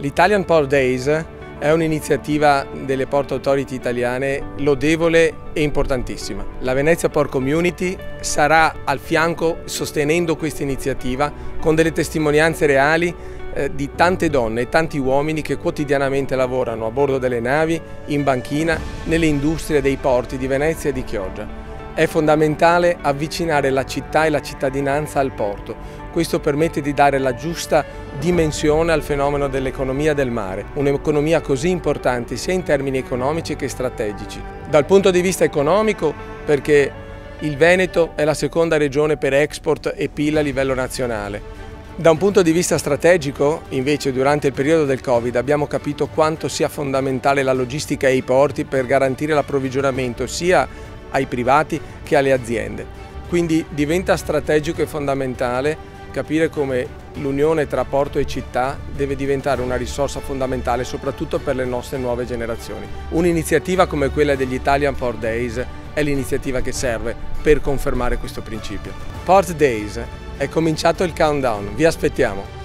L'Italian Port Days è un'iniziativa delle Port Authority italiane lodevole e importantissima. La Venezia Port Community sarà al fianco sostenendo questa iniziativa con delle testimonianze reali eh, di tante donne e tanti uomini che quotidianamente lavorano a bordo delle navi, in banchina, nelle industrie dei porti di Venezia e di Chioggia. È fondamentale avvicinare la città e la cittadinanza al porto. Questo permette di dare la giusta dimensione al fenomeno dell'economia del mare, un'economia così importante sia in termini economici che strategici. Dal punto di vista economico perché il Veneto è la seconda regione per export e PIL a livello nazionale. Da un punto di vista strategico, invece, durante il periodo del Covid abbiamo capito quanto sia fondamentale la logistica e i porti per garantire l'approvvigionamento sia ai privati che alle aziende. Quindi diventa strategico e fondamentale capire come l'unione tra porto e città deve diventare una risorsa fondamentale soprattutto per le nostre nuove generazioni. Un'iniziativa come quella degli Italian Port Days è l'iniziativa che serve per confermare questo principio. Port Days, è cominciato il countdown, vi aspettiamo!